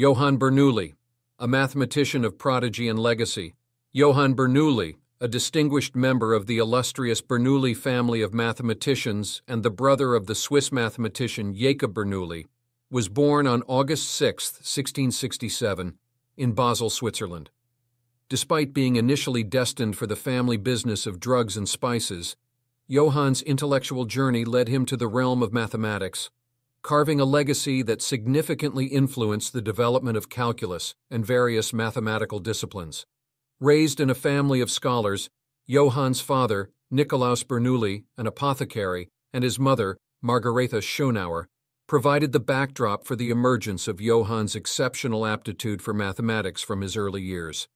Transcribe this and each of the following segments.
Johann Bernoulli, a mathematician of prodigy and legacy. Johann Bernoulli, a distinguished member of the illustrious Bernoulli family of mathematicians and the brother of the Swiss mathematician Jacob Bernoulli, was born on August 6, 1667, in Basel, Switzerland. Despite being initially destined for the family business of drugs and spices, Johann's intellectual journey led him to the realm of mathematics, carving a legacy that significantly influenced the development of calculus and various mathematical disciplines. Raised in a family of scholars, Johann's father, Nikolaus Bernoulli, an apothecary, and his mother, Margaretha Schonauer, provided the backdrop for the emergence of Johann's exceptional aptitude for mathematics from his early years.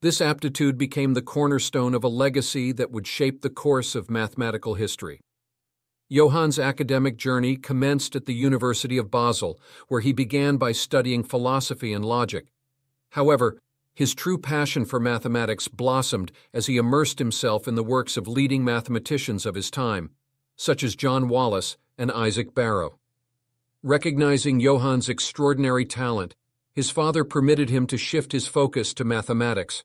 This aptitude became the cornerstone of a legacy that would shape the course of mathematical history. Johann's academic journey commenced at the University of Basel, where he began by studying philosophy and logic. However, his true passion for mathematics blossomed as he immersed himself in the works of leading mathematicians of his time, such as John Wallis and Isaac Barrow. Recognizing Johann's extraordinary talent, his father permitted him to shift his focus to mathematics.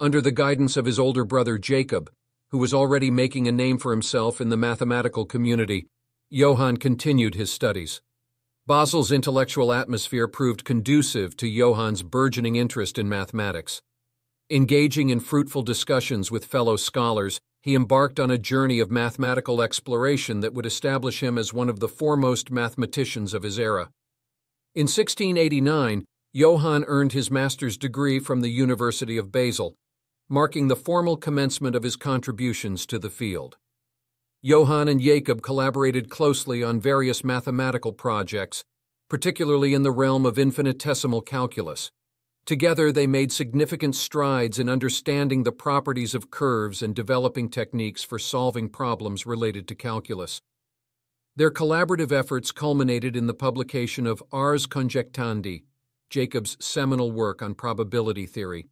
Under the guidance of his older brother Jacob, who was already making a name for himself in the mathematical community, Johann continued his studies. Basel's intellectual atmosphere proved conducive to Johann's burgeoning interest in mathematics. Engaging in fruitful discussions with fellow scholars, he embarked on a journey of mathematical exploration that would establish him as one of the foremost mathematicians of his era. In 1689, Johann earned his master's degree from the University of Basel, marking the formal commencement of his contributions to the field. Johann and Jacob collaborated closely on various mathematical projects, particularly in the realm of infinitesimal calculus. Together, they made significant strides in understanding the properties of curves and developing techniques for solving problems related to calculus. Their collaborative efforts culminated in the publication of Ars Conjectandi, Jacob's seminal work on probability theory.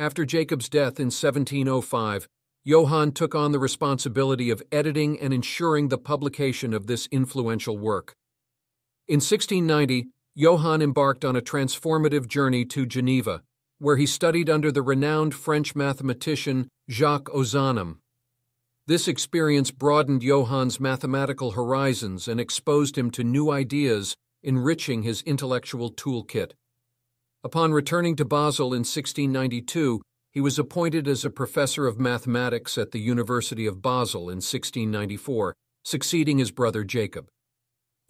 After Jacob's death in 1705, Johann took on the responsibility of editing and ensuring the publication of this influential work. In 1690, Johann embarked on a transformative journey to Geneva, where he studied under the renowned French mathematician Jacques Ozanam. This experience broadened Johann's mathematical horizons and exposed him to new ideas, enriching his intellectual toolkit. Upon returning to Basel in 1692, he was appointed as a professor of mathematics at the University of Basel in 1694, succeeding his brother Jacob.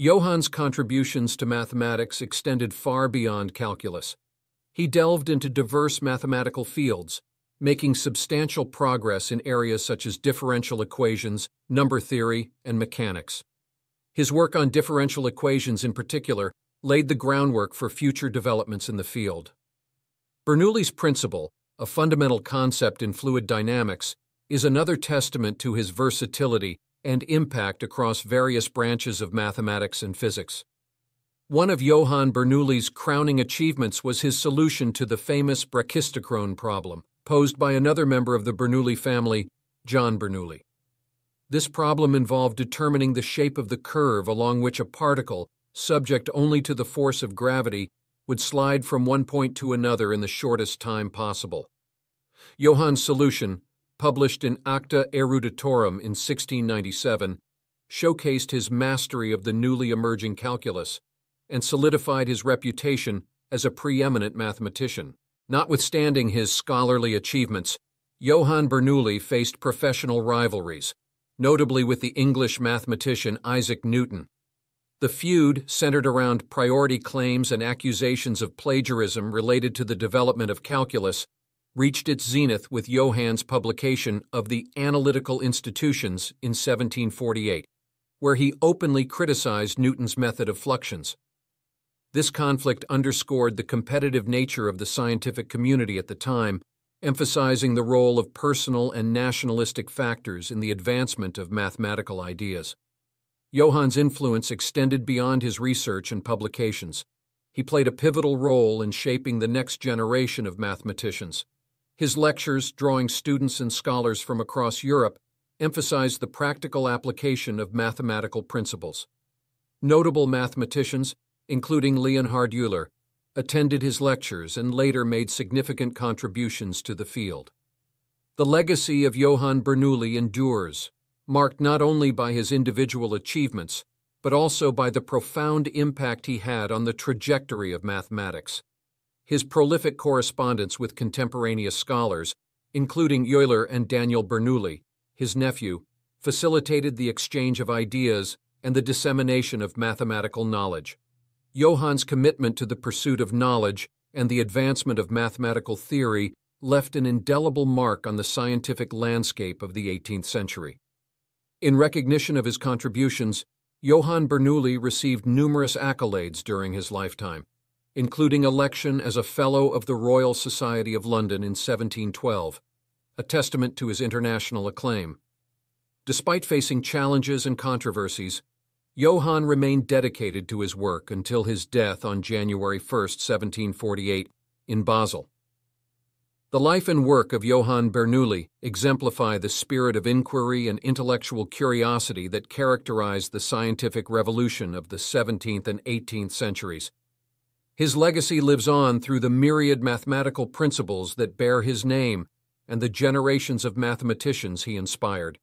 Johann's contributions to mathematics extended far beyond calculus. He delved into diverse mathematical fields, making substantial progress in areas such as differential equations, number theory, and mechanics. His work on differential equations in particular laid the groundwork for future developments in the field. Bernoulli's principle, a fundamental concept in fluid dynamics, is another testament to his versatility and impact across various branches of mathematics and physics. One of Johann Bernoulli's crowning achievements was his solution to the famous brachistochrone problem, posed by another member of the Bernoulli family, John Bernoulli. This problem involved determining the shape of the curve along which a particle, subject only to the force of gravity, would slide from one point to another in the shortest time possible. Johann's solution, published in Acta Eruditorum in 1697, showcased his mastery of the newly emerging calculus and solidified his reputation as a preeminent mathematician. Notwithstanding his scholarly achievements, Johann Bernoulli faced professional rivalries, notably with the English mathematician Isaac Newton. The feud centered around priority claims and accusations of plagiarism related to the development of calculus reached its zenith with Johann's publication of the Analytical Institutions in 1748, where he openly criticized Newton's method of fluxions. This conflict underscored the competitive nature of the scientific community at the time, emphasizing the role of personal and nationalistic factors in the advancement of mathematical ideas. Johann's influence extended beyond his research and publications. He played a pivotal role in shaping the next generation of mathematicians. His lectures, drawing students and scholars from across Europe, emphasized the practical application of mathematical principles. Notable mathematicians, including Leonhard Euler, attended his lectures, and later made significant contributions to the field. The legacy of Johann Bernoulli endures, marked not only by his individual achievements, but also by the profound impact he had on the trajectory of mathematics. His prolific correspondence with contemporaneous scholars, including Euler and Daniel Bernoulli, his nephew, facilitated the exchange of ideas and the dissemination of mathematical knowledge. Johann's commitment to the pursuit of knowledge and the advancement of mathematical theory left an indelible mark on the scientific landscape of the 18th century. In recognition of his contributions, Johann Bernoulli received numerous accolades during his lifetime, including election as a Fellow of the Royal Society of London in 1712, a testament to his international acclaim. Despite facing challenges and controversies, Johann remained dedicated to his work until his death on January 1, 1748, in Basel. The life and work of Johann Bernoulli exemplify the spirit of inquiry and intellectual curiosity that characterized the scientific revolution of the 17th and 18th centuries. His legacy lives on through the myriad mathematical principles that bear his name and the generations of mathematicians he inspired.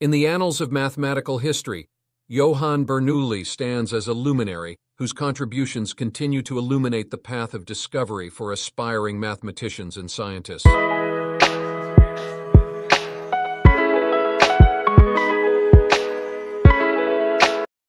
In the annals of mathematical history, Johann Bernoulli stands as a luminary whose contributions continue to illuminate the path of discovery for aspiring mathematicians and scientists.